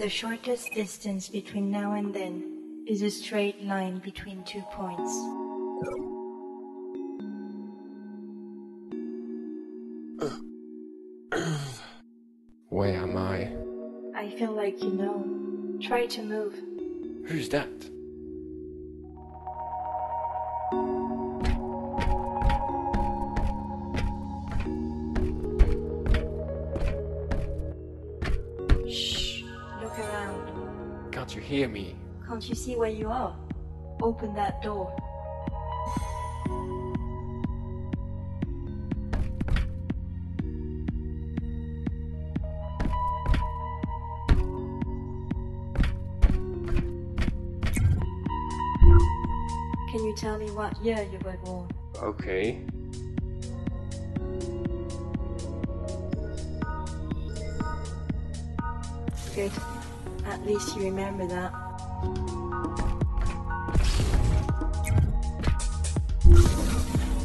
The shortest distance between now and then is a straight line between two points. Where am I? I feel like you know. Try to move. Who's that? Hear me? Can't you see where you are? Open that door. Can you tell me what year you were born? Okay. Good. At least you remember that.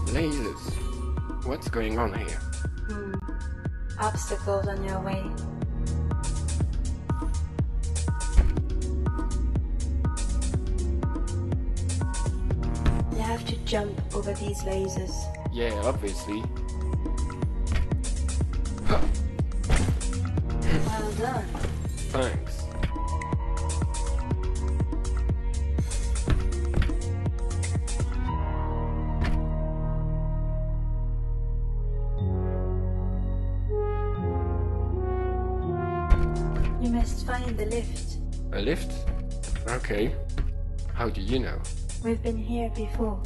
Lasers. What's going on here? Hmm. Obstacles on your way. You have to jump over these lasers. Yeah, obviously. Well done. Thanks. Find the lift. A lift? Okay. How do you know? We've been here before.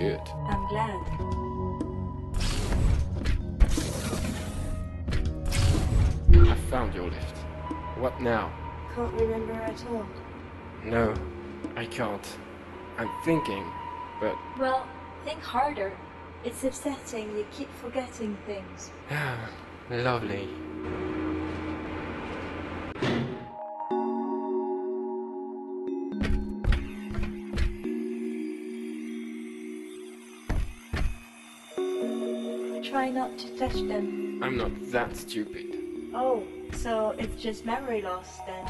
Good. I'm glad. I found your lift. What now? Can't remember at all. No, I can't. I'm thinking, but Well, think harder. It's upsetting you keep forgetting things. lovely. Try not to touch them. I'm not that stupid. Oh, so it's just memory loss then.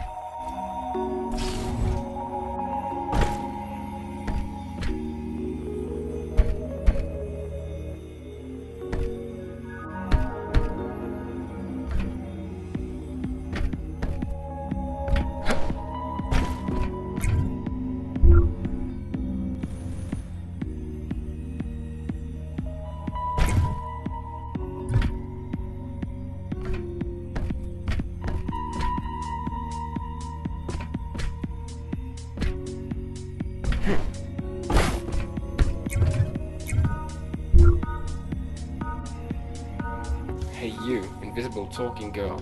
Talking girl.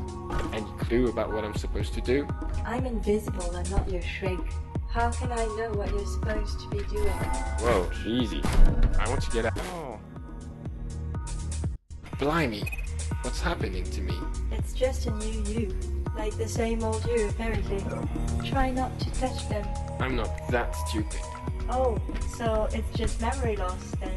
Any clue about what I'm supposed to do? I'm invisible and not your shrink. How can I know what you're supposed to be doing? Whoa, easy. I want to get out. Oh, Blimey, what's happening to me? It's just a new you. Like the same old you, apparently. Try not to touch them. I'm not that stupid. Oh, so it's just memory loss then.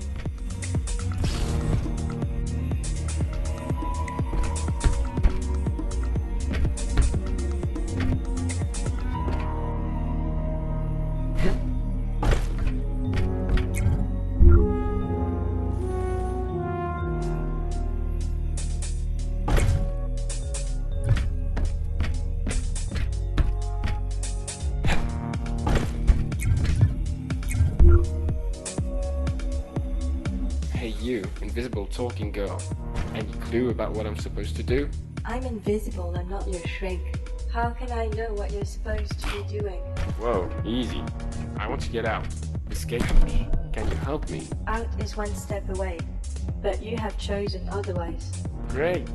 Talking girl. Any clue about what I'm supposed to do? I'm invisible and not your shrink. How can I know what you're supposed to be doing? Whoa, easy. I want to get out. Escape. Can you help me? Out is one step away, but you have chosen otherwise. Great.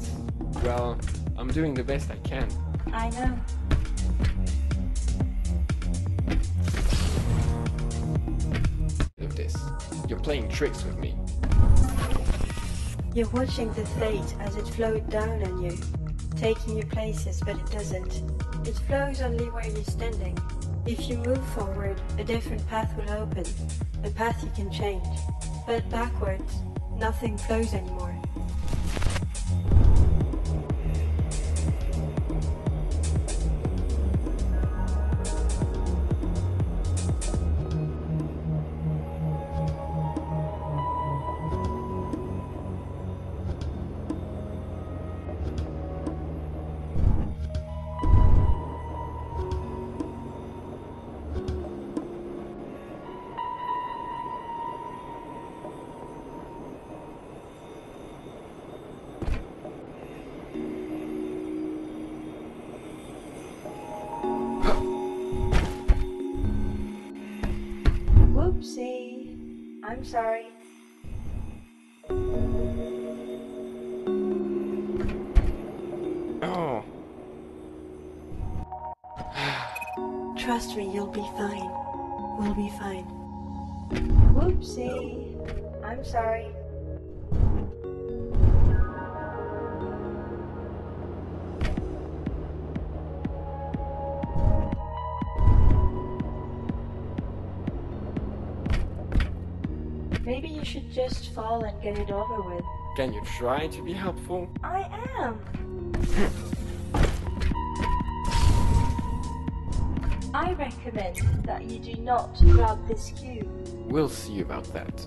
Well, I'm doing the best I can. I know. Of this. You're playing tricks with me. You're watching the fate as it flowed down on you, taking you places, but it doesn't. It flows only where you're standing. If you move forward, a different path will open, a path you can change. But backwards, nothing flows anymore. Whoopsie. I'm sorry. Oh, Trust me, you'll be fine. We'll be fine. Whoopsie. I'm sorry. Maybe you should just fall and get it over with. can you try to be helpful? I am. I recommend that you do not grab this cube. We'll see about that.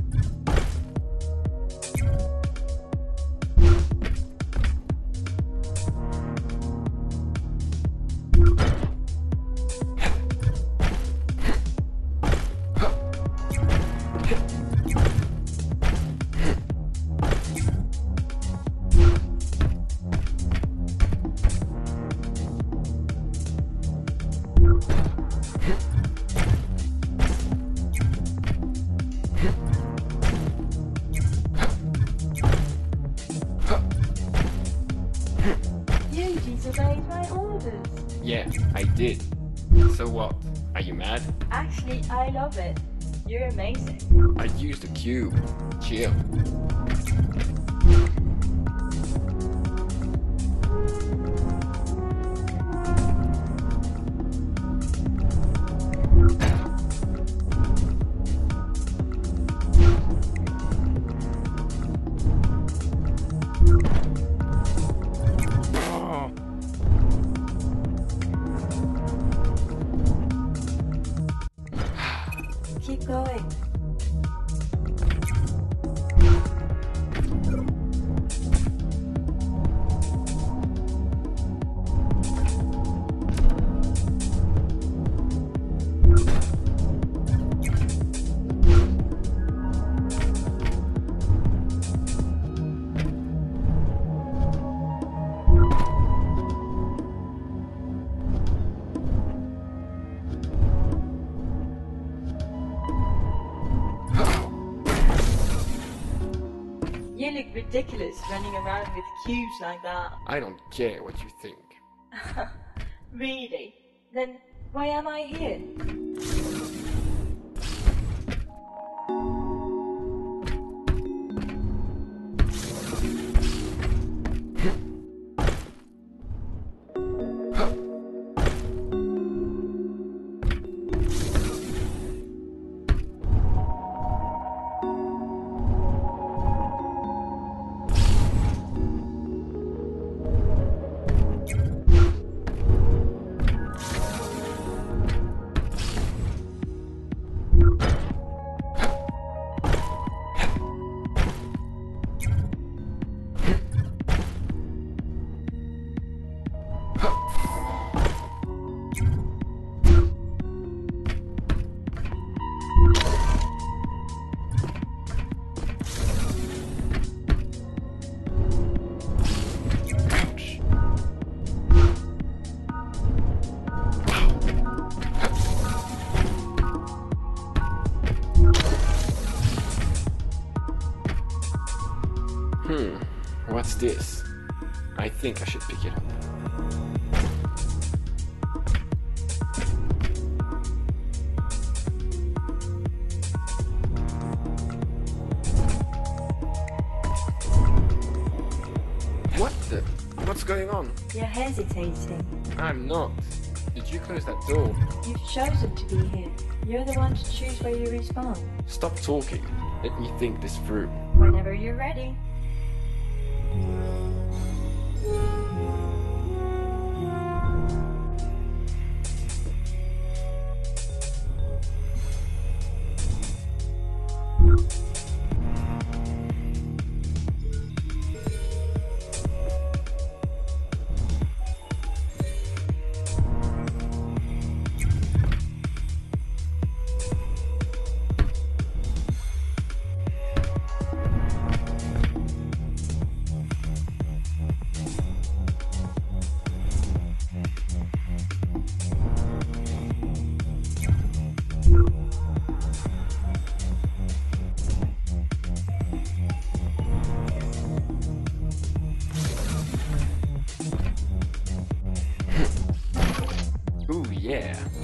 You disobeyed my orders. Yeah, I did. So what? Are you mad? Actually, I love it. You're amazing. I used a cube. Chill. You look ridiculous running around with cubes like that. I don't care what you think. Really? Then why am I here? Hmm, what's this? I think I should pick it up. What the? What's going on? You're hesitating. I'm not. Did you close that door? You've chosen to be here. You're the one to choose where you respond. Stop talking. Let me think this through. Whenever you're ready. Yeah.